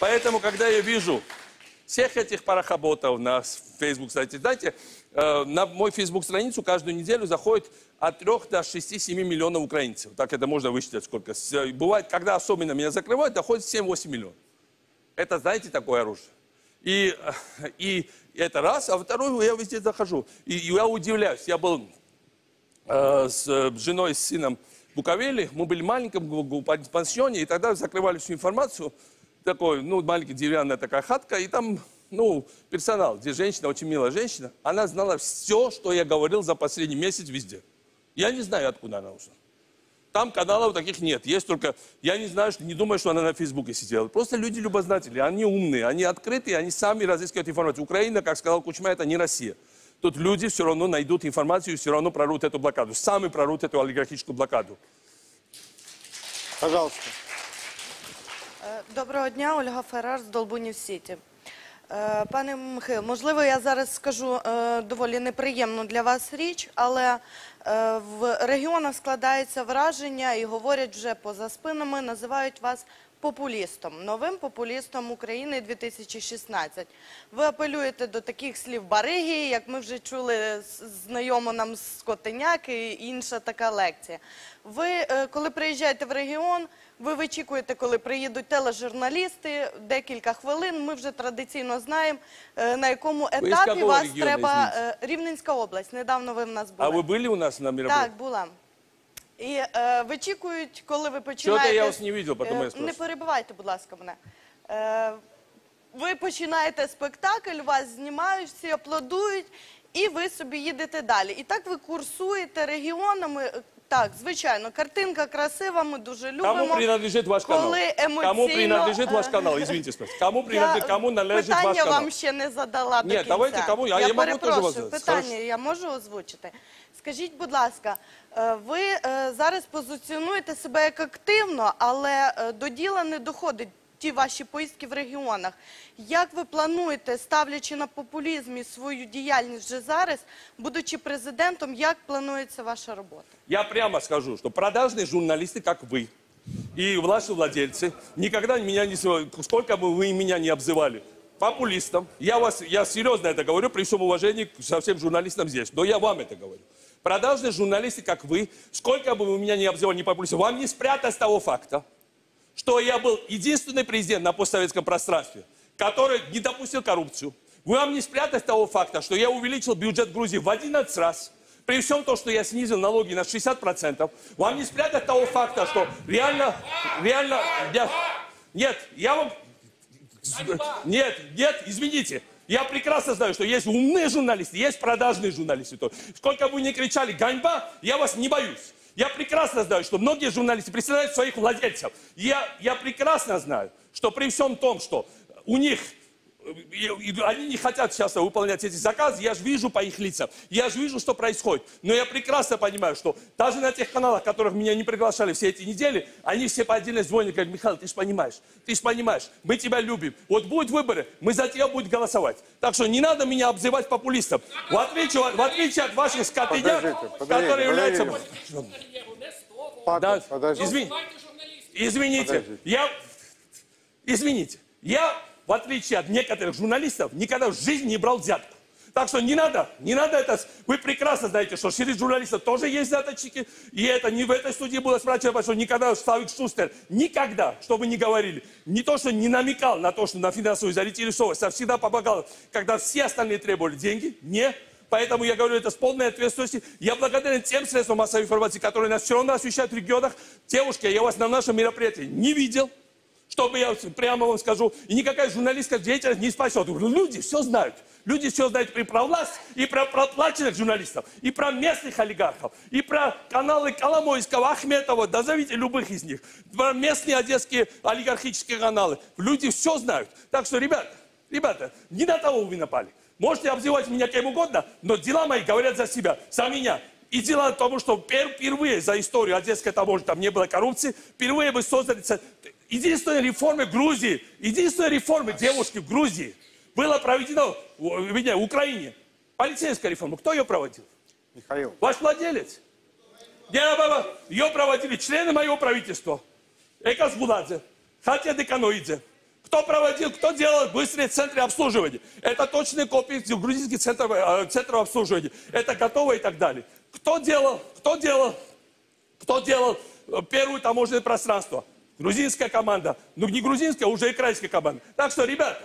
Поэтому, когда я вижу всех этих парохоботов на Facebook, кстати, знаете, э, на мой Facebook страницу каждую неделю заходит от 3 до 6-7 миллионов украинцев. Так это можно высчитать сколько. Бывает, когда особенно меня закрывают, доходит 7-8 миллионов. Это, знаете, такое оружие. И, э, и это раз, а второе, я везде захожу. И, я удивляюсь, я был э, с женой, с сыном в Буковеле, мы были в маленьком пансионе, и тогда закрывали всю информацию, такой, ну, маленькая деревянная такая хатка, и там, ну, персонал, где женщина, очень милая женщина, она знала все, что я говорил за последний месяц везде. Я не знаю, откуда она ушла. Там каналов таких нет. Есть только, я не знаю, что, не думаю, что она на Фейсбуке сидела. Просто люди любознательные, они умные, они открытые, они сами разыскивают информацию. Украина, как сказал Кучма, это не Россия. Тут люди все равно найдут информацию и все равно прорвут эту блокаду. Сами прорвут эту олигархическую блокаду. Пожалуйста. Доброго дня, Ольга Феррар з Долбунів Сіті. Е, Пане Михайло, можливо, я зараз скажу е, доволі неприємну для вас річ, але е, в регіонах складається враження і говорять вже поза спинами, називають вас популістом, новим популістом України 2016. Ви апелюєте до таких слів бариги, як ми вже чули, знайомо нам з Котеняки і інша така лекція. Ви, е, коли приїжджаєте в регіон, ви вичікуєте, коли приїдуть тележурналісти, декілька хвилин. Ми вже традиційно знаємо, е, на якому етапі вас треба. е, Рівненська область. Недавно ви в нас були. А вы были у нас на мероприятии? Так, була. І е, вичікують, коли ви Чего-то починаєте... я вас не видел, потому Е, я Не спрашиваю. перебивайте, будь ласка, мене. Е, ви починаєте спектакль, вас знімають, всі аплодують, і ви собі їдете далі. І так ви курсуєте регіонами. Е, Так, звичайно, картинка красива, ми дуже любимо. Кому принадлежит ваш канал? Коли Кому емоційно, принадлежит ваш е, канал? Извините, спросите. Кому, принадлежит, кому належить питання ваш канал? вам ще не задала до Ні, кінця. давайте кому, а я можу перепрошую, теж вас питання я можу озвучити. Скажіть, будь ласка, е, ви е, зараз позиціонуєте себе як активно, але е, до діла не доходить ті ваші поїздки в регіонах. Як ви плануєте, ставлячи на популізм і свою діяльність вже зараз, будучи президентом, як планується ваша робота? Я прямо скажу, что продажные журналисты, как вы, и ваши владельцы, никогда меня не... сво- Сколько бы вы меня не обзывали популистом, я, вас, я серьезно это говорю, при всем уважении к со всем журналистам здесь, но я вам это говорю. Продажные журналисты, как вы, сколько бы вы меня не обзывали не популистом, вам не спрятать того факта, что я был единственный президент на постсоветском пространстве, который не допустил коррупцию. Вы вам не спрятать того факта, что я увеличил бюджет Грузии в 11 раз, при всем том, что я снизил налоги на 60%. Вам не спрятать того факта, что реально, реально, я- нет, я вам, нет, нет, извините. Я прекрасно знаю, что есть умные журналисты, есть продажные журналисты. Сколько бы вы ни кричали «ганьба», я вас не боюсь. Я прекрасно знаю, что многие журналисты представляют своих владельцев. Я, я прекрасно знаю, что при всем том, что у них они не хотят часто выполнять эти заказы, я же вижу по их лицам, я же вижу, что происходит. Но я прекрасно понимаю, что даже на тех каналах, которых меня не приглашали все эти недели, они все по отдельности звонят, говорят, Михаил, ты же понимаешь, ты же понимаешь, мы тебя любим. Вот будут выборы, мы за тебя будем голосовать. Так что не надо меня обзывать популистом. В отличие, от- в отличие от ваших скотыняк, которые являются... подождите. Да, подожди. извини- извините, Подождите. я, извините, я, в отличие от некоторых журналистов, никогда в жизни не брал взятку. Так что не надо, не надо это, вы прекрасно знаете, что среди журналистов тоже есть взяточники, и это не в этой студии было спрашивать, что никогда Славик Шустер, никогда, что вы ни говорили, не то, что не намекал на то, что на финансовую заинтересованность, а всегда помогал, когда все остальные требовали деньги, не, Поэтому я говорю это с полной ответственностью. Я благодарен тем средствам массовой информации, которые нас все равно освещают в регионах. Девушки, я вас на нашем мероприятии не видел, чтобы я прямо вам скажу. И никакая журналистская деятельность не спасет. Люди все знают. Люди все знают и про власть, и про проплаченных журналистов, и про местных олигархов, и про каналы Коломойского, Ахметова, да зовите любых из них, про местные одесские олигархические каналы. Люди все знают. Так что, ребята, ребята, не на того вы напали. Можете обзывать меня кем угодно, но дела мои говорят за себя, за меня. И дело в том, что пер- впервые за историю Одесской таможни там не было коррупции, впервые вы создали единственная реформа Грузии, единственная реформа девушки в Грузии была проведена в, вернее, в Украине. Полицейская реформа. Кто ее проводил? Михаил, Ваш владелец. Ее проводили члены моего правительства. Экас Буладзе, Хатя Деканоидзе, Кто проводил, кто делал быстрые центры обслуживания? Это точные копии грузинских центров, э, центров обслуживания. Это готово и так далее. Кто делал, кто делал, кто делал э, первое таможенное пространство? Грузинская команда. Ну, не грузинская, уже украинская команда. Так что, ребята,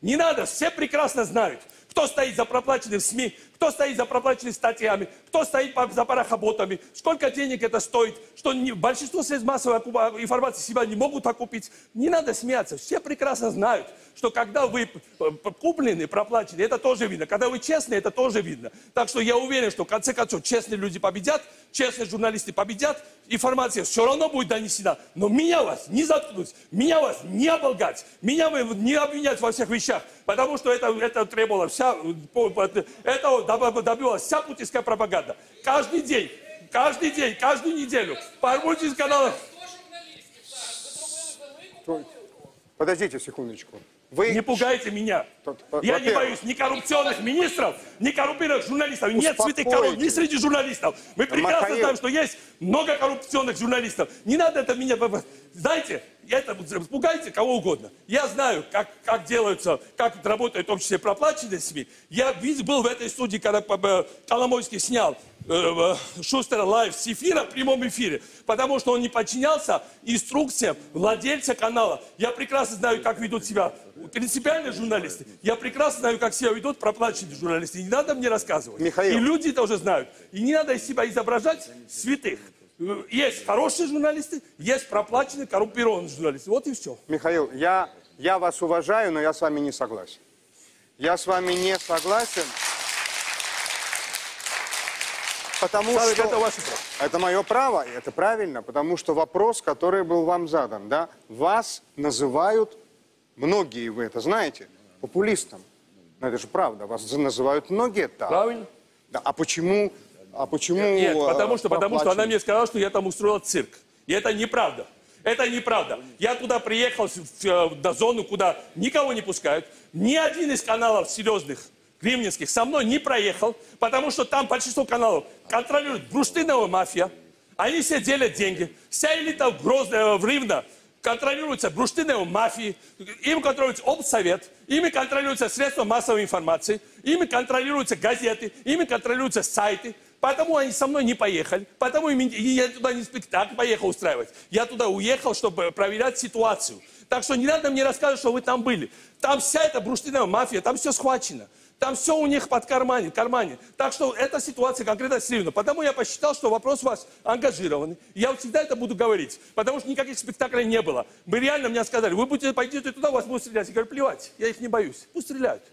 не надо, все прекрасно знают, кто стоит за проплаченными СМИ, кто стоит за проплаченными статьями, кто стоит за парохоботами, сколько денег это стоит, что не- большинство средств массовой окупа- информации себя не могут окупить. Не надо смеяться, все прекрасно знают, что когда вы куплены, проплачены, это тоже видно. Когда вы честные, это тоже видно. Так что я уверен, что в конце концов честные люди победят, честные журналисты победят, информация все равно будет донесена. Но меня вас не заткнуть, меня вас не оболгать, меня вы не обвинять во всех вещах, потому что это, это требовало вся, этого доб- добилась вся путинская пропаганда. Каждый день, каждый день, каждую неделю по путинским каналам. Подождите секундочку. Вы... Не пугайте меня. Тут, Я не боюсь ни коррупционных министров, ни коррумпированных журналистов. Нет святых коров ни Успокойтесь. среди журналистов. Мы прекрасно Михаил. знаем, что есть много коррупционных журналистов. Не надо это меня... Знаете, это пугайте кого угодно. Я знаю, как, как делаются, как том числе проплаченные СМИ. Я был в этой студии, когда э, Коломойский снял э, э, Шустера Live с эфира в прямом эфире, потому что он не подчинялся инструкциям владельца канала. Я прекрасно знаю, как ведут себя принципиальные журналисты. Я прекрасно знаю, как себя ведут проплаченные журналисты. И не надо мне рассказывать. Михаил. И люди тоже знают. И не надо из себя изображать святых. Есть хорошие журналисты, есть проплаченные, коррумпированные журналисты. Вот и все. Михаил, я, я вас уважаю, но я с вами не согласен. Я с вами не согласен. Потому Савик, что... это ваше право. Это мое право, и это правильно, потому что вопрос, который был вам задан, да, вас называют, многие вы это знаете, популистом. Но это же правда, вас называют многие так. Правильно? Да, а почему, а почему... Нет, э, потому что, потому что она мне сказала, что я там устроил цирк. И это неправда. Это неправда. Я туда приехал в, в, э, зону, куда никого не пускают. Ни один из каналов серьезных, кремлинских, со мной не проехал, потому что там большинство каналов контролирует бурштиновая мафия. Они все делят деньги. Вся элита в Грозно, в Ривно контролируется бурштиновой мафией, им контролируется обсовет, ими контролируются средства массовой информации, ими контролируются газеты, ими контролируются сайты. Поэтому они со мной не поехали, и я туда не спектакль поехал устраивать. Я туда уехал, чтобы проверять ситуацию. Так что не надо мне рассказывать, что вы там были. Там вся эта бурштиновая мафия, там все схвачено. Там все у них под кармане, кармане. Так что эта ситуация конкретно серьезна. Потому я посчитал, что вопрос у вас ангажированный. Я всегда это буду говорить. Потому что никаких спектаклей не было. Вы реально мне сказали, вы будете пойдете туда, вас будут стрелять. Я говорю, плевать, я их не боюсь. Пусть стреляют.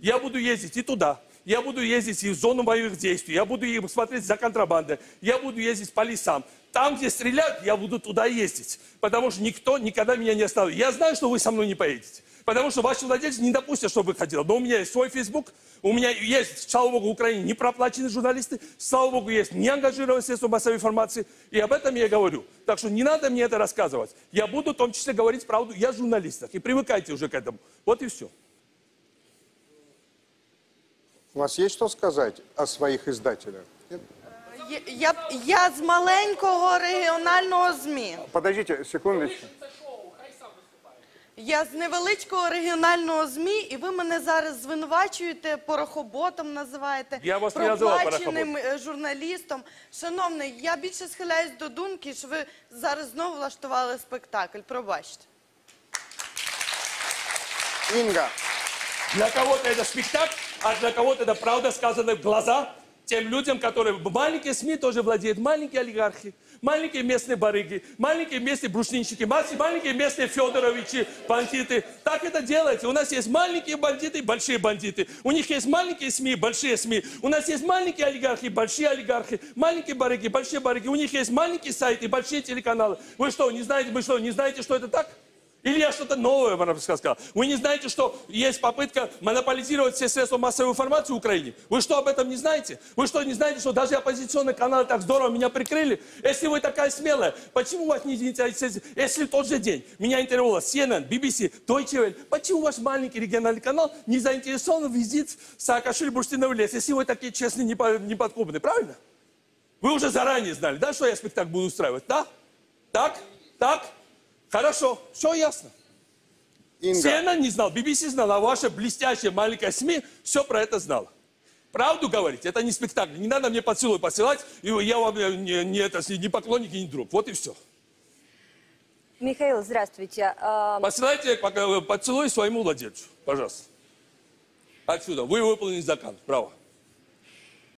Я буду ездить и туда. Я буду ездить и в зону боевых действий. Я буду смотреть за контрабандой. Я буду ездить по лесам. Там, где стреляют, я буду туда ездить. Потому что никто никогда меня не оставит. Я знаю, что вы со мной не поедете. Потому что ваши владельцы не допустят, чтобы вы ходили. Но у меня есть свой Facebook, у меня есть, слава богу, в Украине не проплаченные журналисты, слава богу, есть неангажированные средства массовой информации. И об этом я говорю. Так что не надо мне это рассказывать. Я буду в том числе говорить правду. Я журналист. И привыкайте уже к этому. Вот и все. У вас есть что сказать о своих издателях? Я, я, я з маленького регіонального ЗМІ. Подождите секундочку. Я з невеличкого регіонального ЗМІ, і ви мене зараз звинувачуєте, порохоботом називаєте, Я вас не називав проплаченим е, журналістом. Шановний, я більше схиляюсь до думки, що ви зараз знову влаштували спектакль. Пробачте. Инга, Для кого-то это спектакль, а для кого-то это правда сказано в глаза тем людям, которые... Маленькие СМИ тоже владеют, маленькие олигархи, маленькие местные барыги, маленькие местные брушнинщики, мас- маленькие местные Федоровичи, бандиты. Так это делается. У нас есть маленькие бандиты и большие бандиты. У них есть маленькие СМИ, большие СМИ. У нас есть маленькие олигархи, большие олигархи, маленькие барыги, большие барыги. У них есть маленькие сайты, большие телеканалы. Вы что, не знаете, вы что, не знаете, что это так? Или я что-то новое вам сказал? Вы не знаете, что есть попытка монополизировать все средства массовой информации в Украине? Вы что, об этом не знаете? Вы что, не знаете, что даже оппозиционные каналы так здорово меня прикрыли? Если вы такая смелая, почему вас не интересует? Если тот же день меня интервьюировала CNN, BBC, Deutsche Welle, почему ваш маленький региональный канал не заинтересован в визит Саакашвили Бурштиновый лес, если вы такие честные, непо- неподкупные, правильно? Вы уже заранее знали, да, что я спектакль буду устраивать, да? Так? Так? Хорошо, все ясно. Инга. CNN не знал, BBC знал, а ваша блестящая маленькая СМИ все про это знала. Правду говорить, это не спектакль. Не надо мне поцелуй посылать, и я вам э, не, не, это, не поклонник и не друг. Вот и все. Михаил, здравствуйте. А, Посылайте э, поцелуй своему владельцу, пожалуйста. Отсюда. Вы выполнили заказ. Право.